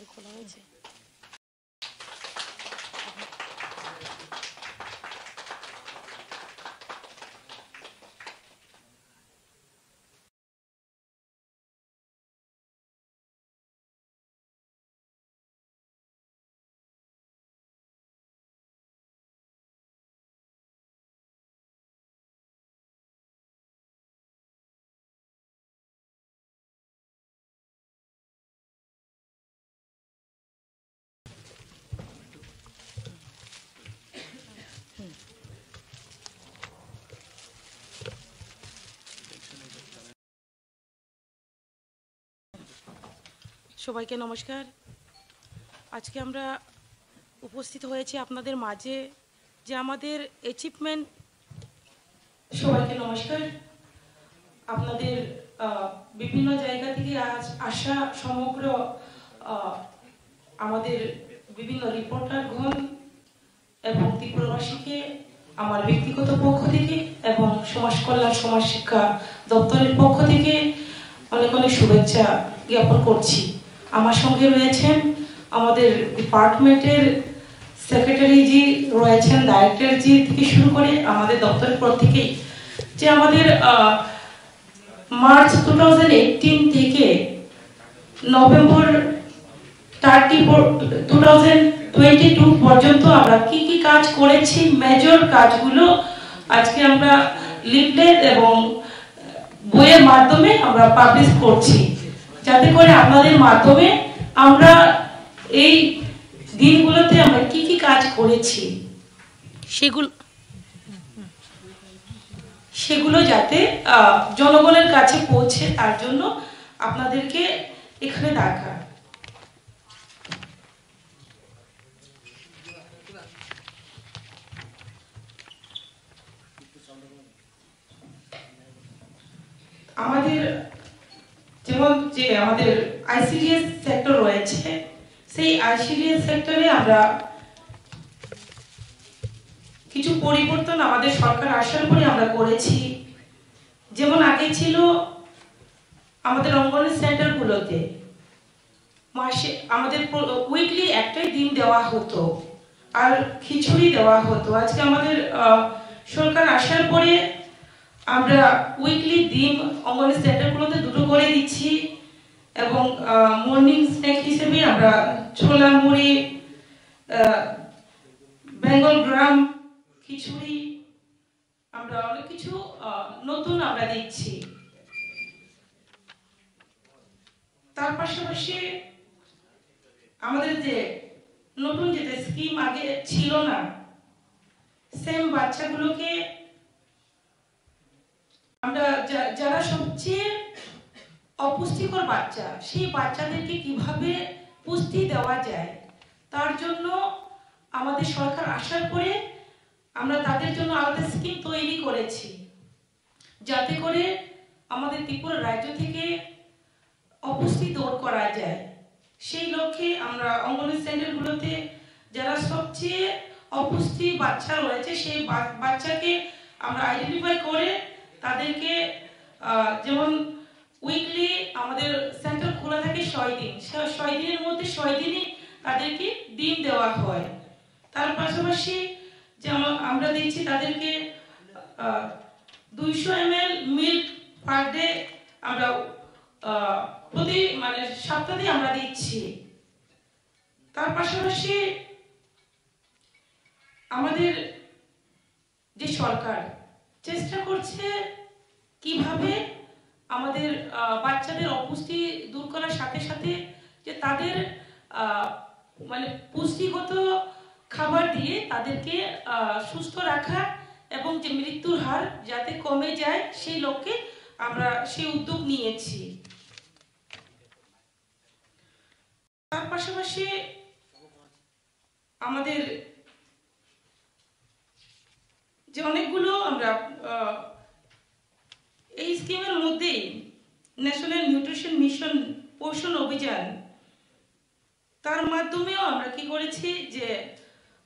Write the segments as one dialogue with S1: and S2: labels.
S1: ভাবে খোলা হয়েছে সবাইকে নমস্কার। আজকে আমরা উপস্থিত হয়েছি আপনাদের মাঝে যে আমাদের অ্যাচিভমেন্ট সবাইকে নমস্কার। আপনাদের বিভিন্ন জায়গা থেকে আজ আসা সমগ্র আমাদের বিভিন্ন রিপোর্টারগণ এবং ত্রিপুরাবাসীকে, আমার ব্যক্তিগত পক্ষ থেকে এবং সমাজ কল্যাণ, সমাজ শিক্ষা দপ্তরের পক্ষ থেকে অনেক অনেক শুভেচ্ছা জ্ঞাপন করছি। আমার সঙ্গে রয়েছেন আমাদের ডিপার্টমেন্টের সেক্রেটারি জি, রয়েছেন ডাইরেক্টর জি থেকে শুরু করে আমাদের দপ্তরের পর থেকেই যে আমাদের মার্চ টু থেকে নভেম্বর থার্টি টু পর্যন্ত আমরা কি কি কাজ করেছি মেজর কাজগুলো আজকে আমরা লিফলেট এবং বইয়ের মাধ্যমে আমরা পাবলিশ করছি। যাতে করে আপনাদের মাধ্যমে আমরা এই দিনগুলোতে আমরা কি কি কাজ করেছি? সেগুলো সেগুলো যাতে জনগণের কাছে পৌঁছে তার জন্য আপনাদেরকে এখানে ডাকা আমাদের যেমন যে আমাদের আইসিডিএস সেক্টর রয়েছে, সেই আইসিডিএস সেক্টরে আমরা কিছু পরিবর্তন আমাদের সরকার আসার পরে আমরা করেছি। যেমন আগে ছিল আমাদের অঙ্গনের সেন্টারগুলোতে মাসে আমাদের উইকলি একটাই দিন দেওয়া হতো আর খিচুড়ি দেওয়া হতো। আজকে আমাদের সরকার আসার পরে আমরা উইকলি ডিম অঙ্গনের সেন্টারগুলোতে দুটো করে দিচ্ছি এবং মর্নিং স্ন্যাক হিসেবে আমরা ছোলা, মুড়ি বেঙ্গল গ্রাম, খিচুড়ি, আমরা অনেক কিছু নতুন আমরা দিচ্ছি। তার পাশাপাশি আমাদের যে নতুন যেটা স্কিম আগে ছিল না সেম বাচ্চাগুলোকে আমরা যারা সবচেয়ে অপুষ্টিকর বাচ্চা, সেই বাচ্চাদেরকে কীভাবে পুষ্টি দেওয়া যায়, তার জন্য আমাদের সরকার আসার পরে আমরা তাদের জন্য আলাদা স্কিম তৈরি করেছি। যাতে করে আমাদের ত্রিপুরা রাজ্য থেকে অপুষ্টি দূর করা যায়। সেই লক্ষ্যে আমরা অঙ্গনওয়াড়ি সেন্টারগুলোতে যারা সবচেয়ে অপুষ্টি বাচ্চা রয়েছে, সেই বাচ্চাকে আমরা আইডেন্টিফাই করে তাদেরকে যেমন উইকলি আমাদের সেন্টার খোলা থাকে ছয় দিন। ছয় দিনের মধ্যে ছয় দিনই তাদেরকে দিন দেওয়া হয়। তার পাশাপাশি যেমন আমরা দিচ্ছি তাদেরকে দুইশো M L milk per day আমরা প্রতি মানে সপ্তাহে আমরা দিচ্ছি। তার পাশাপাশি আমাদের যে সরকার চেষ্টা করছে কীভাবে আমাদের বাচ্চাদের অপুষ্টি দূর করার সাথে সাথে যে তাদের মানে পুষ্টিগত খাবার দিয়ে তাদেরকে সুস্থ রাখা এবং যে মৃত্যুর হার যাতে কমে যায়, সেই লক্ষ্যে আমরা সেই উদ্যোগ নিয়েছি। তার পাশাপাশি আমাদের যে অনেকগুলো আমরা এই স্কিমের মধ্যেই ন্যাশনাল নিউট্রিশন মিশন পোষণ অভিযান, তার মাধ্যমেও আমরা কি করেছি যে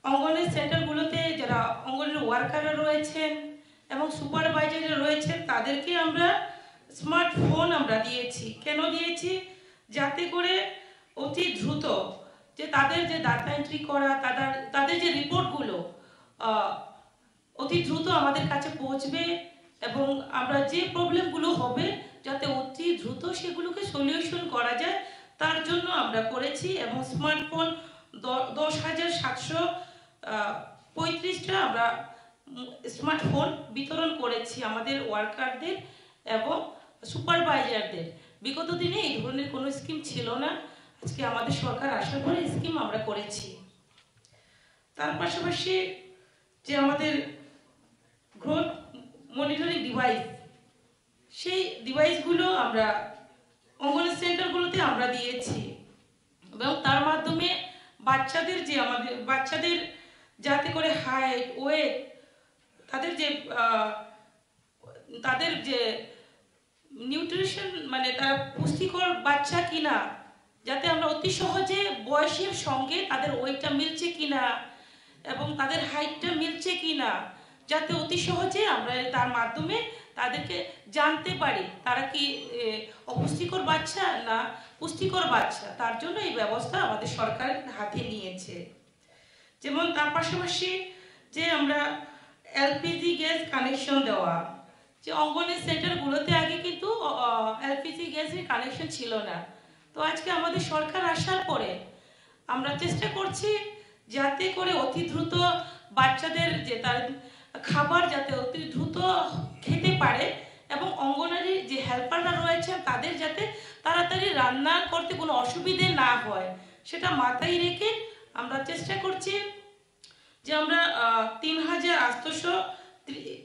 S1: অঙ্গনের সেন্টারগুলোতে যারা অঙ্গনের ওয়ার্কাররা রয়েছেন এবং সুপারভাইজাররা রয়েছেন, তাদেরকে আমরা স্মার্টফোন আমরা দিয়েছি। কেন দিয়েছি? যাতে করে অতি দ্রুত যে তাদের যে ডাটা এন্ট্রি করা, তাদের তাদের যে রিপোর্টগুলো অতি দ্রুত আমাদের কাছে পৌঁছবে এবং আমরা যে প্রবলেমগুলো হবে যাতে অতি দ্রুত সেগুলোকে সলিউশন করা যায়, তার জন্য আমরা করেছি এবং স্মার্টফোন দশ হাজার সাতশো পঁয়ত্রিশটা আমরা স্মার্টফোন বিতরণ করেছি আমাদের ওয়ার্কারদের এবং সুপারভাইজারদের। বিগত দিনে এই ধরনের কোনো স্কিম ছিল না। আজকে আমাদের সরকার আসার পরে স্কিম আমরা করেছি। তার পাশাপাশি যে আমাদের গ্রোথ মনিটরিং ডিভাইস সেই ডিভাইসগুলো আমরা অঙ্গনওয়াড়ি সেন্টারগুলোতে আমরা দিয়েছি। এবং তার মাধ্যমে বাচ্চাদের যে আমাদের, বাচ্চাদের যাতে করে হাইট ওয়েট তাদের যে তাদের যে নিউট্রিশন মানে তারা পুষ্টিকর বাচ্চা কিনা, যাতে আমরা অতি সহজে বয়সের সঙ্গে তাদের ওয়েটটা মিলছে কিনা, এবং তাদের হাইটটা মিলছে কিনা যাতে অতি সহজে আমরা তার মাধ্যমে তাদেরকে জানতে পারি, তারা কি অপুষ্টিকর বাচ্চা না পুষ্টিকর বাচ্চা? তার জন্য এই ব্যবস্থা আমাদের সরকার হাতে নিয়েছে। যেমন তার পাশাপাশি যে আমরা এলপিজি গ্যাস কানেকশন দেওয়া, যে অঙ্গনের সেন্টারগুলোতে আগে কিন্তু এলপিজি গ্যাসের কানেকশন ছিল না। তো আজকে আমাদের সরকার আসার পরে আমরা চেষ্টা করছি যাতে করে অতি দ্রুত বাচ্চাদের যে তার খাবার যাতে অতি দ্রুত খেতে পারে এবং অঙ্গনারী যে হেল্পাররা রয়েছে তাদের যাতে তাড়াতাড়ি রান্না করতে কোনো অসুবিধে না হয়, সেটা মাথায় রেখে আমরা চেষ্টা করছি যে আমরা তিন হাজার আটশোশো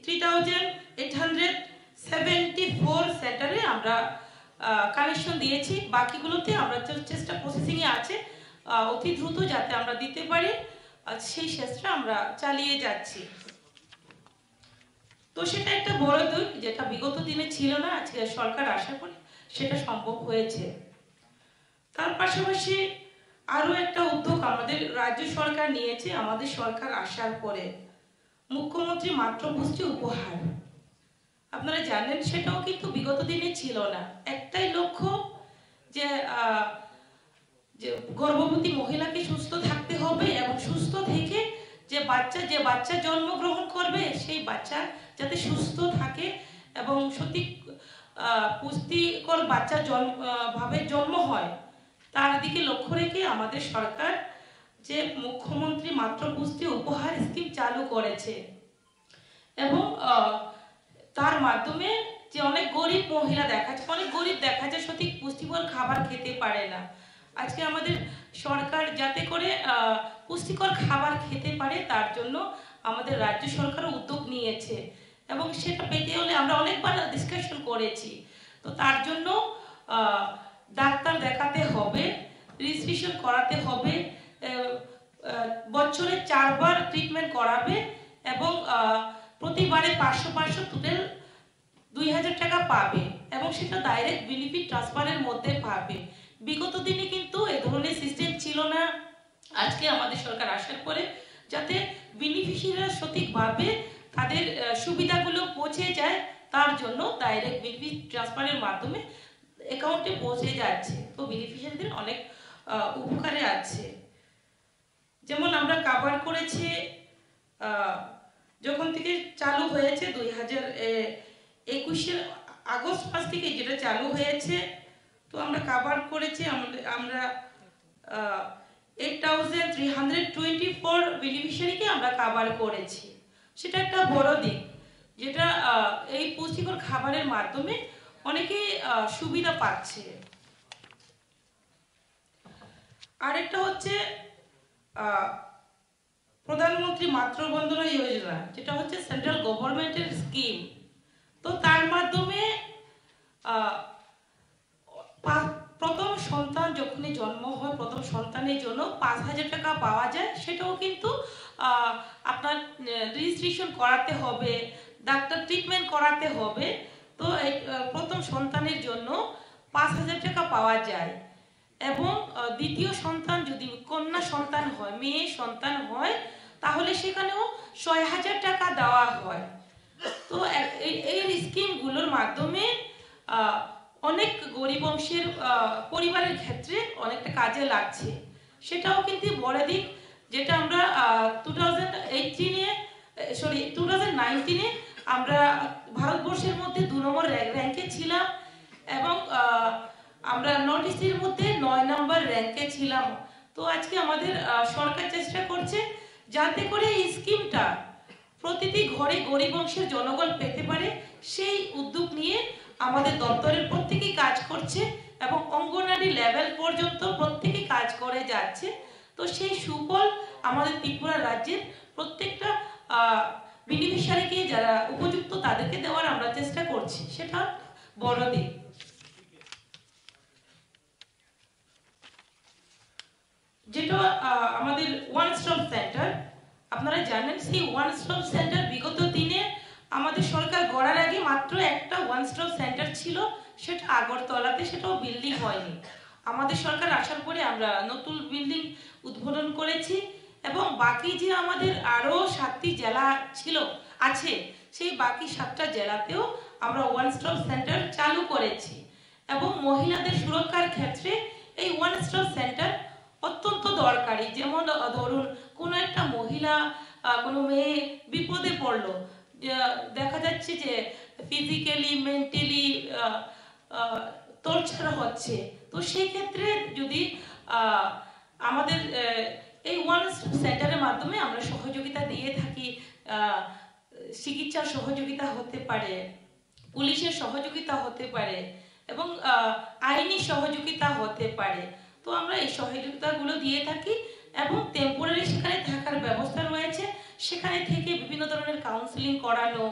S1: three thousand eight hundred four আমরা কানেকশন দিয়েছি। বাকিগুলোতে আমরা চেষ্টা প্রসেসিংয়ে আছে অতি দ্রুত যাতে আমরা দিতে পারি সেই চেষ্টা আমরা চালিয়ে যাচ্ছি। তো সেটা একটা বড় দিক যেটা বিগত দিনে ছিল না, আজকে সরকার আশা করি সেটা সম্ভব হয়েছে। তার পাশাপাশি আরও একটা উদ্যোগ আমাদের রাজ্য সরকার নিয়েছে, আমাদের সরকার আসার পরে। মুখ্যমন্ত্রী মাতৃপুষ্টি উপহার। আপনারা জানেন সেটাও কিন্তু বিগত দিনে ছিল না। একটাই লক্ষ্য যে যে গর্ভবতী মহিলাকে সুস্থ থাকতে হবে এবং সুস্থ থেকে যে বাচ্চা যে বাচ্চা জন্মগ্রহণ করবে সেই বাচ্চা যাতে সুস্থ থাকে এবং আহ, পুষ্টিকর বাচ্চা জন্ম ভাবে জন্ম হয় তার দিকে লক্ষ্য রেখে আমাদের সরকার যে মুখ্যমন্ত্রী মাতৃপুষ্টি উপহার স্কিম চালু করেছে এবং তার মাধ্যমে যে অনেক গরিব মহিলা দেখা যায় অনেক গরিব দেখা যায় সঠিক পুষ্টিকর খাবার খেতে পারে না। আজকে আমাদের সরকার যাতে করে পুষ্টিকর খাবার খেতে পারে, তার জন্য আমাদের রাজ্য সরকার উদ্যোগ নিয়েছে। এবং সেটা পেতে হলে আমরা অনেকবার ডিসকাশন করেছি। তো তার জন্য ডাক্তার দেখাতে হবে রেজিস্ট্রেশন করাতে হবে বছরে চারবার ট্রিটমেন্ট করাবে এবং প্রতিবারে পাঁচশো পাঁচশো টোটাল দুই হাজার টাকা পাবে এবং সেটা ডাইরেক্ট বেনিফিট ট্রান্সফারের মধ্যে পাবে। বিগত দিনে কিন্তু এ ধরনের সিস্টেম ছিল না। আজকে আমাদের সরকার আসার পরে যাতে বেনিফিশিয়ারিরা সঠিকভাবে তাদের সুবিধাগুলো পৌঁছে যায়, তার জন্য ডাইরেক্ট বেনিফিট ট্রান্সফারের মাধ্যমে অ্যাকাউন্টে পৌঁছে যাচ্ছে। তো বেনিফিশিয়ারিদের অনেক উপকারে আছে। যেমন আমরা কাভার করেছি যখন থেকে চালু হয়েছে দুই হাজার একুশের আগস্ট মাস থেকে যেটা চালু হয়েছে তো আমরা কাভার করেছি আমাদের আমরা eight thousand three hundred twenty four বেনিফিশিয়ারিকে আমরা কাভার করেছি। সেটা একটা বড় দিক যেটা এই পুষ্টিকর খাবারের মাধ্যমে অনেকেই আহ, সুবিধা পাচ্ছে। আরেকটা হচ্ছে প্রধানমন্ত্রী মাতৃবন্দনা যোজনা যেটা হচ্ছে সেন্ট্রাল গভর্নমেন্টের স্কিম তো তার মাধ্যমে প্রথম সন্তান যখনই জন্ম হয়, প্রথম সন্তানের জন্য পাঁচ হাজার টাকা পাওয়া যায়, সেটাও কিন্তু আপনার রেজিস্ট্রেশন করাতে হবে, ডাক্তার ট্রিটমেন্ট করাতে হবে। তো প্রথম সন্তানের জন্য পাঁচ হাজার টাকা পাওয়া যায়। এবং দ্বিতীয় সন্তান যদি কন্যা সন্তান হয়, মেয়ে সন্তান হয়, তাহলে সেখানেও ছয় হাজার টাকা দেওয়া হয়। তো এই স্কিমগুলোর মাধ্যমে অনেক গরিব অংশের পরিবারের ক্ষেত্রে অনেকটা কাজে লাগছে। সেটাও কিন্তু বলে দিক যেটা আমরা two thousand sorry two thousand আমরা ভারতবর্ষের মধ্যে দু নম্বর র্যাঙ্কে ছিলাম এবং আমরা নর্থ ইস্টের মধ্যে নয় নম্বর র্যাঙ্কে ছিলাম। তো আজকে আমাদের সরকার চেষ্টা করছে যাতে করে এই স্কিমটা প্রতিটি ঘরে গরিব অংশের জনগণ পেতে পারে, সেই উদ্যোগ নিয়ে আমাদের দপ্তরের প্রত্যেকেই কাজ করছে এবং অঙ্গনারী লেভেল পর্যন্ত প্রত্যেকেই কাজ করে যাচ্ছে। তো সেই সুফল আমাদের ত্রিপুরা রাজ্যের প্রত্যেকটা বেনিফিশিয়ারিকে যারা উপযুক্ত তাদেরকে দেওয়ার আমরা চেষ্টা করছি। সেটা বড় দিক যেটা আমাদের ওয়ান স্টপ সেন্টার, আপনারা জানেন সেই ওয়ান স্টপ সেন্টার বিগত দিনে আমাদের সরকার গড়ার আগে মাত্র একটা ওয়ান স্টপ সেন্টার ছিল, সেটা আগরতলাতে, সেটাও বিল্ডিং হয়নি। আমাদের সরকার আসার পরে আমরা নতুন বিল্ডিং উদ্বোধন করেছি এবং বাকি যে আমাদের আরও সাতটি জেলা ছিল, আছে, সেই বাকি সাতটা জেলাতেও আমরা ওয়ান স্টপ সেন্টার চালু করেছি। এবং মহিলাদের সুরক্ষার ক্ষেত্রে এই ওয়ান স্টপ সেন্টার অত্যন্ত দরকারি। যেমন, ধরুন, কোনো একটা মহিলা কোনো মেয়ে বিপদে পড়ল দেখা যাচ্ছে যে ফিজিক্যালি মেন্টালি টর্চার হচ্ছে। তো সেই ক্ষেত্রে যদি আমাদের এই ওয়ান সেন্টারের মাধ্যমে আমরা সহযোগিতা দিয়ে থাকি চিকিৎসার সহযোগিতা হতে পারে, পুলিশের সহযোগিতা হতে পারে, এবং আইনি সহযোগিতা হতে পারে, তো আমরা এই সহযোগিতাগুলো দিয়ে থাকি, এবং টেম্পোরারি সেখানে থাকার ব্যবস্থা রয়েছে। সেখানে থেকে বিভিন্ন ধরনের কাউন্সিলিং করানো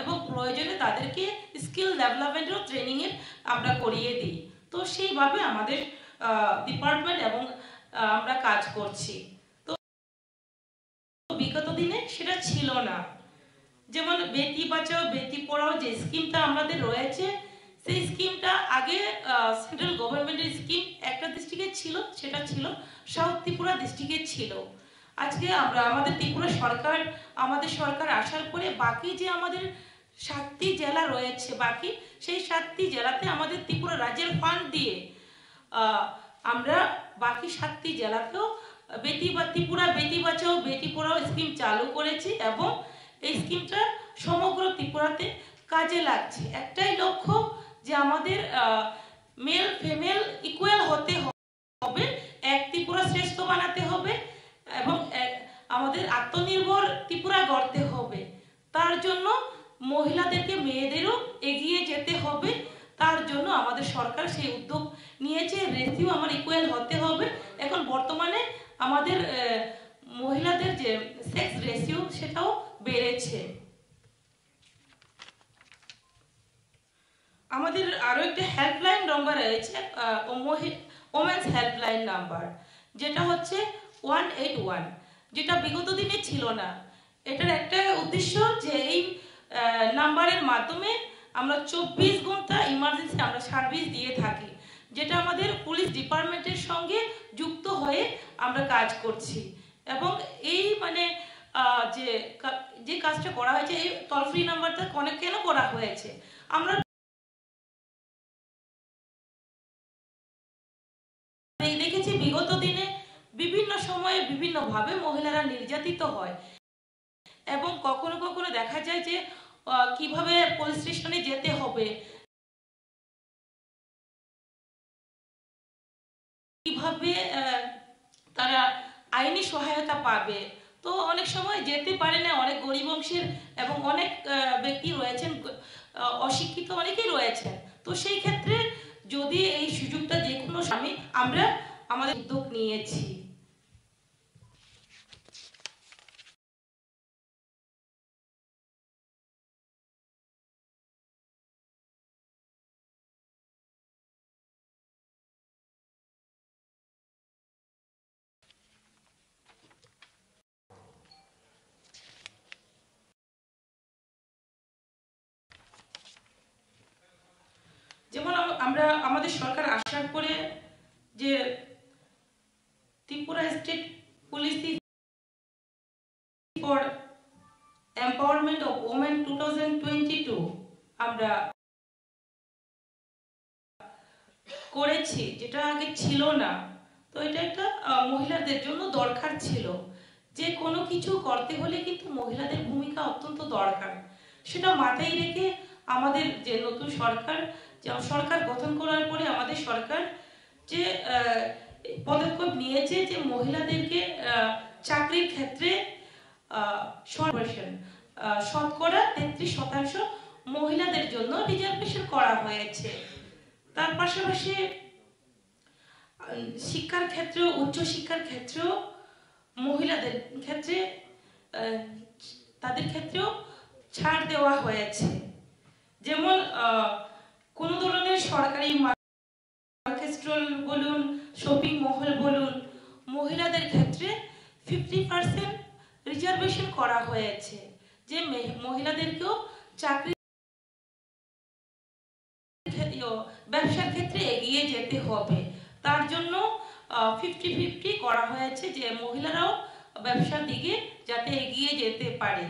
S1: এবং প্রয়োজনে তাদেরকে স্কিল ডেভেলপমেন্ট ও ট্রেনিং আমরা করিয়ে দিই। তো সেইভাবে আমাদের ডিপার্টমেন্ট এবং আমরা কাজ করছি। তো বিগত দিনে সেটা ছিল না। যেমন বেটি বাঁচাও, বেটি পড়াও যে স্কিমটা আমাদের রয়েছে, সেই স্কিমটা আগে সেন্ট্রাল গভর্নমেন্টের স্কিম একটা ডিস্ট্রিক্টে ছিল, সেটা ছিল সাউথ ত্রিপুরা ডিস্ট্রিক্টে ছিল। আজকে আমরা আমাদের ত্রিপুরা সরকার, আমাদের সরকার আসার পরে বাকি যে আমাদের সাতটি জেলা রয়েছে, বাকি সেই সাতটি জেলাতে আমাদের ত্রিপুরা রাজ্যের ফান্ড দিয়ে আমরা বাকি সাতটি জেলাতেও বেটি বা ত্রিপুরা বেটি বাঁচাও বেটি পড়াও স্কিম চালু করেছি এবং এই স্কিমটা সমগ্র ত্রিপুরাতে কাজে লাগছে। একটাই লক্ষ্য যে আমাদের মেল ফিমেল ইকুয়াল হতে হবে, এক ত্রিপুরা শ্রেষ্ঠ বানাতে হবে আমাদের আত্মনির্ভর ত্রিপুরা গড়তে হবে। তার জন্য মহিলাদেরকে, মেয়েদেরও এগিয়ে যেতে হবে। তার জন্য আমাদের সরকার সেই উদ্যোগ নিয়েছে। রেসিও আমার ইকুয়াল হতে হবে। এখন বর্তমানে আমাদের মহিলাদের যে সেক্স রেশিও সেটাও বেড়েছে। আমাদের আরও একটা হেল্পলাইন নাম্বার রয়েছে ওমেন্স হেল্পলাইন নাম্বার যেটা হচ্ছে ওয়ান এইট ওয়ান যেটা বিগত দিনে ছিল না। এটার একটা উদ্দেশ্য যে এই নাম্বারের মাধ্যমে আমরা চব্বিশ ঘণ্টা ইমার্জেন্সি আমরা সার্ভিস দিয়ে থাকি, যেটা আমাদের পুলিশ ডিপার্টমেন্টের সঙ্গে যুক্ত হয়ে আমরা কাজ করছি। এবং এই মানে যে যে কাজটা করা হয়েছে, এই টল ফ্রি নাম্বারটা অনেক কেন করা হয়েছে? আমরা দেখেছি বিগত দিনে বিভিন্ন সময়ে বিভিন্ন ভাবে মহিলারা নির্যাতিত হয়। এবং কখনো কখনো দেখা যায় যে কীভাবে পুলিশ স্টেশনে যেতে হবে। কীভাবে তারা আইনি সহায়তা পাবে। তো অনেক সময় যেতে পারে না, অনেক গরিব অংশের এবং অনেক ব্যক্তি রয়েছেন অশিক্ষিত অনেকেই রয়েছেন। তো সেই ক্ষেত্রে যদি এই সুযোগটা যে কোনো স্বামী আমরা, আমাদের উদ্যোগ নিয়েছি যেমন আম- আমরা আমাদের সরকার আসার পরে যে Tripura state police for empowerment of women two আমরা করেছি, যেটা আগে ছিল না। তো এটা একটা মহিলাদের জন্য দরকার ছিল। যে কোনো কিছু করতে হলে কিন্তু মহিলাদের ভূমিকা অত্যন্ত দরকার। সেটা মাথায় রেখে আমাদের যে নতুন সরকার সরকার গঠন করার পরে আমাদের সরকার যে পদক্ষেপ নিয়েছে যে মহিলাদেরকে চাকরির ক্ষেত্রে শতকরা তেত্রিশ শতাংশ মহিলাদের জন্য রিজার্ভেশন করা হয়েছে। তার পাশাপাশি, শিক্ষার ক্ষেত্রেও, উচ্চ শিক্ষার ক্ষেত্রেও মহিলাদের ক্ষেত্রে তাদের ক্ষেত্রেও ছাড় দেওয়া হয়েছে। যেমন কোনো ধরনের সরকারি মার্কেস্ট্রল বলুন, শপিং মহল বলুন, মহিলাদের ক্ষেত্রে ফিফটি পার্সেন্ট রিজার্ভেশন করা হয়েছে, যে মহিলাদেরকেও চাকরি ব্যবসার ক্ষেত্রে এগিয়ে যেতে হবে। তার জন্য ফিফটি ফিফটি করা হয়েছে যে মহিলারাও ব্যবসার দিকে যাতে এগিয়ে যেতে পারে।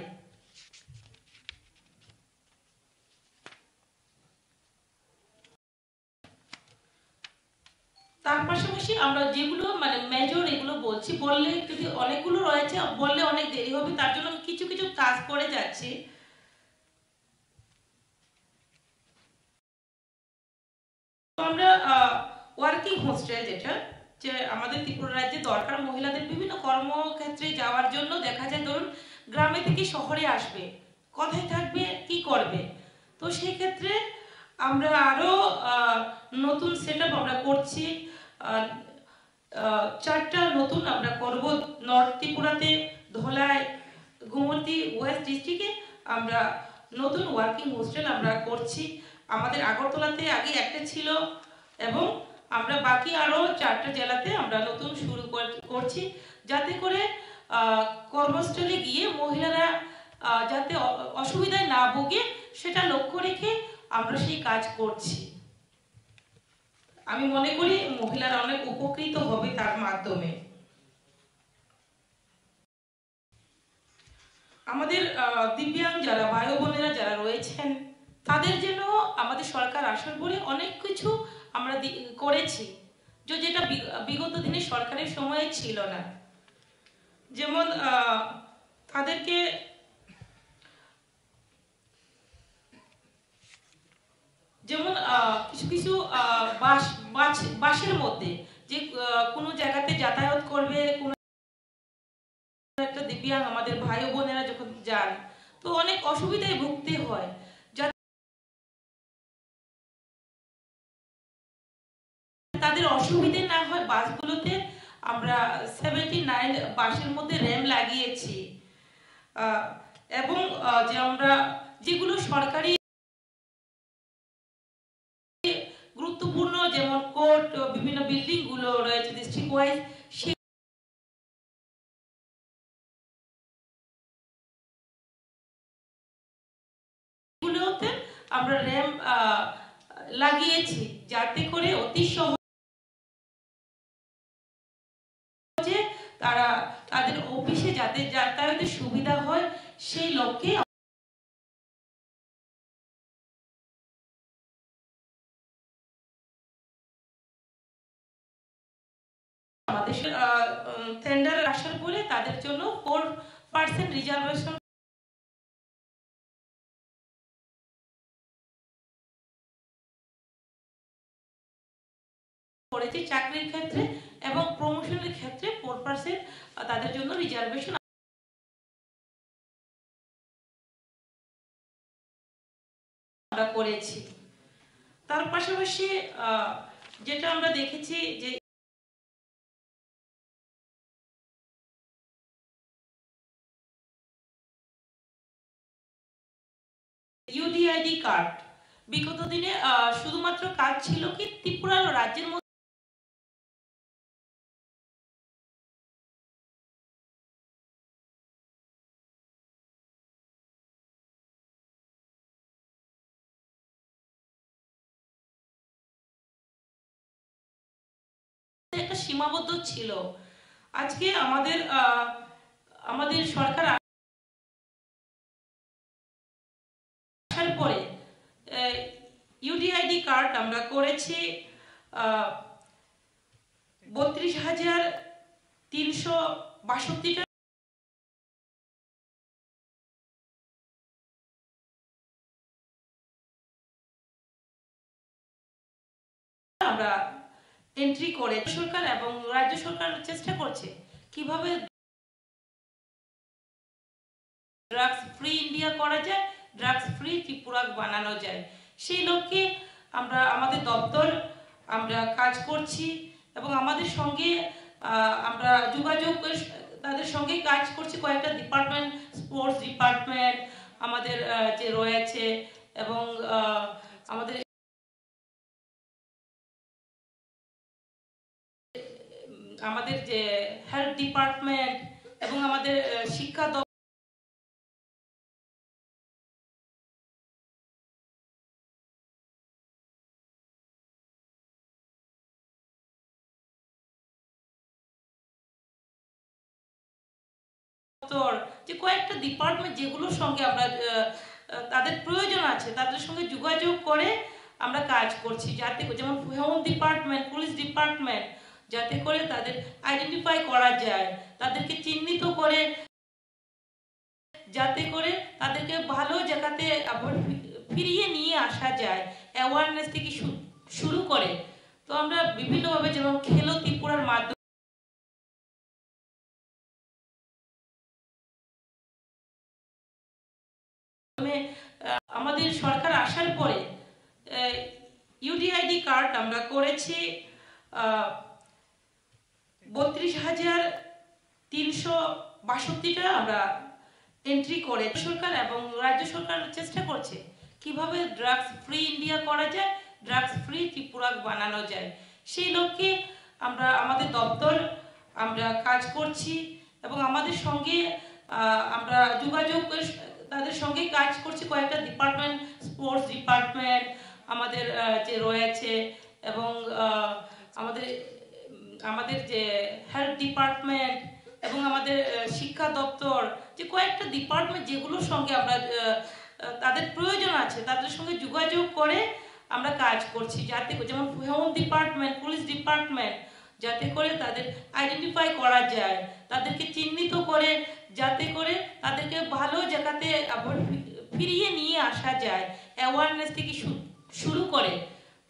S1: তার পাশাপাশি আমরা যেগুলো মানে মেজর এগুলো বলছি বললে যদি অনেকগুলো রয়েছে বললে অনেক দেরি হবে তার জন্য কিছু কিছু কাজ করে যাচ্ছি। আমরা ওয়ার্কিং হোস্টেল যেটা যে আমাদের ত্রিপুরা রাজ্যে দরকার মহিলাদের বিভিন্ন কর্মক্ষেত্রে যাওয়ার জন্য দেখা যায় ধরুন গ্রামে থেকে শহরে আসবে কোথায় থাকবে কি করবে? তো সেক্ষেত্রে আমরা আরও আহ, নতুন সেট আমরা করছি। চারটা নতুন আমরা করব। নর্থ ত্রিপুরাতে ধলাই গুমতি ওয়েস্ট ডিস্ট্রিক্টে আমরা নতুন ওয়ার্কিং হোস্টেল আমরা করছি। আমাদের আগরতলাতে আগে একটা ছিল এবং আমরা বাকি আরও চারটা জেলাতে আমরা নতুন শুরু কর- করছি। যাতে করে কর্মস্থলে গিয়ে মহিলারা যাতে অসুবিধায় না ভোগে, সেটা লক্ষ্য রেখে আমরা সেই কাজ করছি। আমি মনে করি মহিলারা অনেক উপকৃত হবে তার মাধ্যমে। আমাদের দিব্যাঙ্গ যারা, ভাই বোনেরা যারা রয়েছেন, তাদের জন্য আমাদের সরকার আসার পরে অনেক কিছু আমরা করেছি। যে যেটা বিগত দিনে সরকারের সময়ে ছিল না। যেমন তাদেরকে যেমন কিছু কিছু বাস বাস, বাসের মধ্যে যে কোনো জায়গাতে যাতায়াত করবে কোনো একটা দিব্যাঙ্গ আমাদের ভাই বোনেরা যখন যান, তো অনেক অসুবিধায় ভুগতে হয়। তাদের অসুবিধে না হয় বাসগুলোতে আমরা সেভেন্টি নাইন বাসের মধ্যে র্যাম লাগিয়েছি। এবং যে আমরা যেগুলো সরকারি কোর্ট বিভিন্ন বিল্ডিংগুলো রয়েছে ডিস্ট্রিক্ট ওয়াইজ সেগুলোতে আমরা র্যাম লাগিয়েছি যাতে করে অতি সহজে তারা তাদের অফিসে যাতে যাতায়াতের সুবিধা হয়, সেই লক্ষ্যে টেন্ডার আসার পরে তাদের জন্য ফোর পার্সেন্ট রিজার্ভেশন করেছি চাকরির ক্ষেত্রে এবং প্রমোশনের ক্ষেত্রে ফোর পার্সেন্ট তাদের জন্য রিজার্ভেশন করেছি। তার পাশাপাশি যেটা আমরা দেখেছি যে ইউডিআইডি কার্ড। বিগত দিনে শুধুমাত্র কাজ ছিল কি ত্রিপুরা রাজ্যের মধ্যে একটা সীমাবদ্ধ ছিল। আজকে আমাদের আমাদের সরকার আসার পরে ইউডিআইডি কার্ড আমরা করেছি বত্রিশ হাজার তিনশো বাষট্টিটা আমরা এন্ট্রি করে সরকার এবং রাজ্য সরকার চেষ্টা করছে কীভাবে ড্রাগস ফ্রি ইন্ডিয়া করা যায় ড্রাগস ফ্রি ত্রিপুরা বানানো যায়। সেই লক্ষ্যে আমরা আমাদের দপ্তর, আমরা কাজ করছি এবং আমাদের সঙ্গে আমরা যোগাযোগ তাদের সঙ্গে কাজ করছি কয়েকটা ডিপার্টমেন্ট স্পোর্টস ডিপার্টমেন্ট আমাদের যে রয়েছে এবং আমাদের আমাদের যে হেলথ ডিপার্টমেন্ট এবং আমাদের শিক্ষা যে কয়েকটা ডিপার্টমেন্ট যেগুলোর সঙ্গে আমরা তাদের প্রয়োজন আছে, তাদের সঙ্গে যোগাযোগ করে আমরা কাজ করছি। যাতে যেমন হোম ডিপার্টমেন্ট পুলিশ ডিপার্টমেন্ট যাতে করে তাদের আইডেন্টিফাই করা যায়, তাদেরকে চিহ্নিত করে, যাতে করে তাদেরকে ভালো জায়গাতে আবার ফিরিয়ে নিয়ে আসা যায় অ্যাওয়ারনেস থেকে শুরু করে। তো আমরা বিভিন্নভাবে যেমন খেলো ত্রিপুরার মাধ্যমে আমাদের সরকার আসার পরে ইউডিআইডি কার্ড আমরা করেছি বত্রিশ হাজার তিনশো বাষট্টিটা আমরা এন্ট্রি করে সরকার এবং রাজ্য সরকার চেষ্টা করছে কীভাবে ড্রাগস ফ্রি ইন্ডিয়া করা যায় ড্রাগস ফ্রি ত্রিপুরা বানানো যায়। সেই লক্ষ্যে আমরা, আমাদের দপ্তর, আমরা কাজ করছি এবং আমাদের সঙ্গে আমরা যোগাযোগ তাদের সঙ্গে কাজ করছি, কয়েকটা ডিপার্টমেন্ট স্পোর্টস ডিপার্টমেন্ট আমাদের যে রয়েছে এবং আমাদের আমাদের যে হেলথ ডিপার্টমেন্ট এবং আমাদের শিক্ষা দপ্তর, যে কয়েকটা ডিপার্টমেন্ট যেগুলোর সঙ্গে আমরা তাদের প্রয়োজন আছে, তাদের সঙ্গে যোগাযোগ করে আমরা কাজ করছি। যাতে যেমন হোম ডিপার্টমেন্ট পুলিশ ডিপার্টমেন্ট যাতে করে তাদের আইডেন্টিফাই করা যায়। তাদেরকে চিহ্নিত করে, যাতে করে তাদেরকে ভালো জায়গাতে আবার ফিরিয়ে নিয়ে আসা যায়। অ্যাওয়ারনেস থেকে শুরু করে।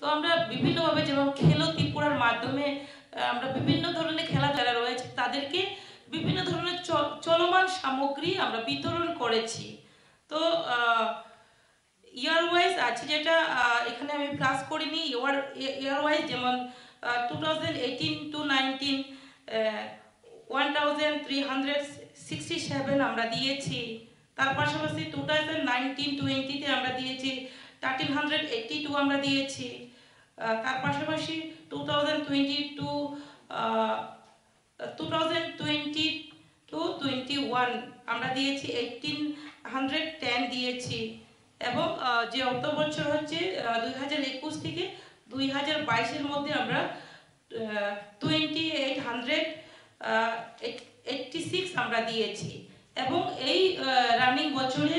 S1: তো আমরা বিভিন্নভাবে যেমন খেলো ত্রিপুরার মাধ্যমে আমরা বিভিন্ন ধরনের খেলা যারা রয়েছে, তাদেরকে বিভিন্ন ধরনের চলমান সামগ্রী আমরা বিতরণ করেছি। তো ইয়ার ওয়াইজ আছে যেটা এখানে আমি প্লাস করিনি। ইয়ার ইয়ার ওয়াইজ যেমন two thousand eighteen to nineteen one thousand three hundred sixty seven আমরা দিয়েছি। তার পাশাপাশি টু থাউজেন্ড নাইনটিন টোয়েন্টিতে আমরা দিয়েছি থার্টিন হান্ড্রেড এইটটি টু আমরা দিয়েছি। তার পাশাপাশি two thousand twenty to two thousand twenty two twenty one আমরা দিয়েছি এইটিন হান্ড্রেড টেন দিয়েছি। এবং যে অর্থ বছর হচ্ছে দুই হাজার একুশ থেকে দুই হাজার বাইশের মধ্যে আমরা twenty eight hundred eighty six আমরা দিয়েছি। এবং এই রানিং বছরে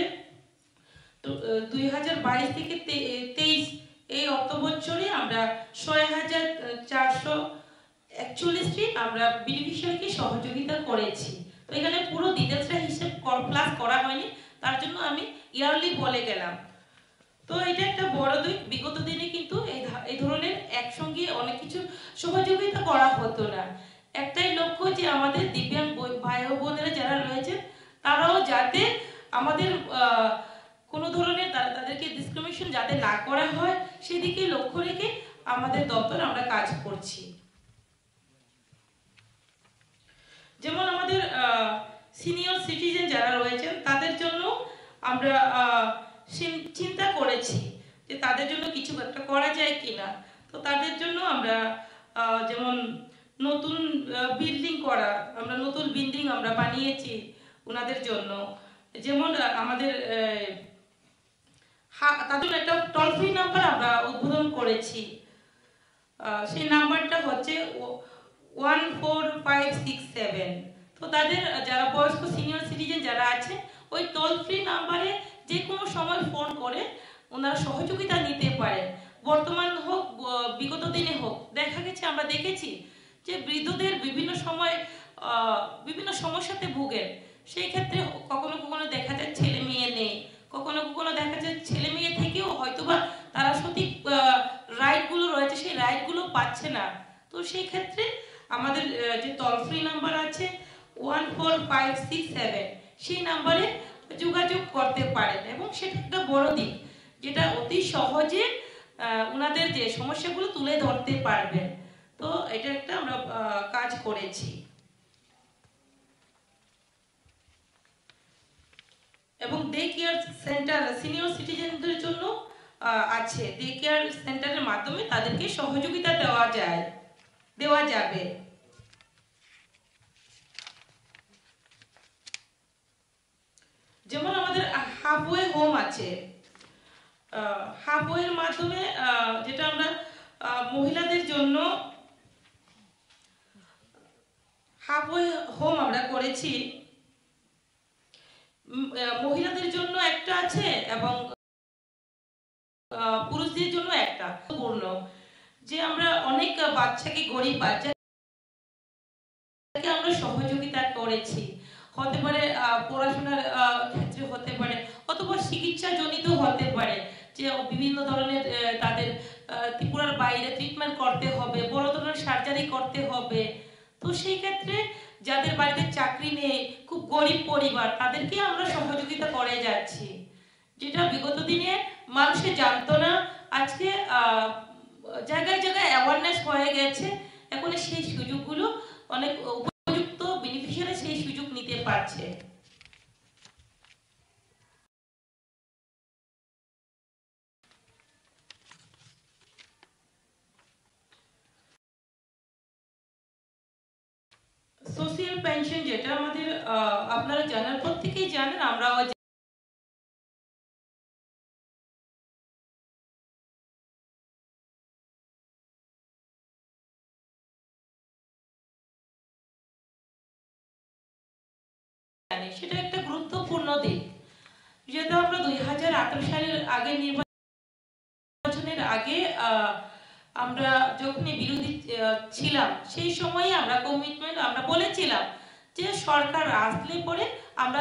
S1: দুই হাজার বাইশ থেকে তেইশ, এই অর্থ বছরে আমরা ছয় হাজার চারশো একচল্লিশটি আমরা বেনিফিশিয়ারিকে সহযোগিতা করেছি। তো এখানে পুরো ডিটেলসটা হিসেব প্লাস করা হয়নি। তার জন্য আমি ইয়ারলি বলে গেলাম। তো এটা একটা বড় দিক বিগত দিনে কিন্তু এই ধরনের একসঙ্গে অনেক কিছু সহযোগিতা করা হতো না। একটাই লক্ষ্য যে আমাদের দিব্যাং ভাই বোনেরা যারা রয়েছেন তারাও যাতে আমাদের কোনো ধরনের তাদেরকে ডিসক্রিমিনেশন যাতে না করা হয়, সেদিকে লক্ষ্য রেখে আমাদের দপ্তর আমরা কাজ করছি। যেমন আমাদের সিনিয়র সিটিজেন যারা রয়েছেন, তাদের জন্য আমরা চিন্তা করেছি যে তাদের জন্য কিছু একটা করা যায় কিনা। তো তাদের জন্য আমরা যেমন নতুন বিল্ডিং করা, আমরা নতুন বিল্ডিং আমরা বানিয়েছি ওনাদের জন্য। যেমন আমাদের তাদের একটা টোল ফ্রি নাম্বার আমরা উদ্বোধন করেছি। সেই নাম্বারটা হচ্ছে one four five six seven তো তাদের, যারা বয়স্ক সিনিয়র সিটিজেন যারা আছে, ওই টোল ফ্রি নাম্বারে যে কোনো সময় ফোন করে, ওনারা সহযোগিতা নিতে পারেন বর্তমান হোক বিগত দিনে হোক, দেখা গেছে আমরা দেখেছি যে বৃদ্ধদের বিভিন্ন সময় বিভিন্ন সমস্যাতে ভোগেন সেই ক্ষেত্রে কখনো কখনো দেখা যায় ছেলে মেয়ে নেই। কখনো কখনো দেখা যায় ছেলে মেয়ে থেকেও হয়তোবা তারা সঠিক রাইটগুলো রয়েছে, সেই রাইটগুলো পাচ্ছে না। তো সেই ক্ষেত্রে আমাদের যে টোল ফ্রি নাম্বার আছে one four five six seven সেই নাম্বারে যোগাযোগ করতে পারেন এবং সেটা একটা বড় দিক, যেটা অতি সহজে ওনাদের যে সমস্যাগুলো তুলে ধরতে পারবেন। তো এটা একটা আমরা কাজ করেছি। এবং ডে কেয়ার সেন্টার সিনিয়র সিটিজেনদের জন্য আছে। ডে কেয়ার সেন্টারের মাধ্যমে তাদেরকে সহযোগিতা দেওয়া যায়, দেওয়া যাবে। যেমন আমাদের হাফওয়ে হোম আছে হাফওয়ের মাধ্যমে যেটা আমরা মহিলাদের জন্য হাফওয়ে হোম আমরা করেছি। মহিলাদের জন্য একটা আছে এবং পুরুষদের জন্য একটা পূর্ণ যে আমরা অনেক বাচ্চাকে গরিব বাচ্চাকে আমরা সহযোগিতা করেছি। হতে পারে পড়াশোনার ক্ষেত্রে হতে পারে, অথবা চিকিৎসা জনিত হতে পারে, যে বিভিন্ন ধরনের তাদের ত্রিপুরার বাইরে ট্রিটমেন্ট করতে হবে, বড় ধরনের সার্জারি করতে হবে। তো সেই ক্ষেত্রে যাদের বাড়িতে চাকরি নেই, খুব গরিব পরিবার, তাদেরকে আমরা সহযোগিতা করে যাচ্ছি। যেটা বিগত দিনে মানুষে জানতো না, আজকে জায়গায় জায়গায় অ্যাওয়ারনেস হয়ে গেছে, এখন সেই সুযোগগুলো অনেক উপযুক্ত বেনিফিশিয়ারি সেই সুযোগ নিতে পারছে। সোশ্যাল পেনশন যেটা আমাদের আপনারা জানার পর থেকেই জানেন আমরাও দিক যেহেতু আমরা দুই হাজার আঠারো সালের আগে নির্বাচনের আগে আমরা যখনই বিরোধী ছিলাম, সেই সময় আমরা কমিটমেন্ট আমরা বলেছিলাম যে সরকার আসলে পরে আমরা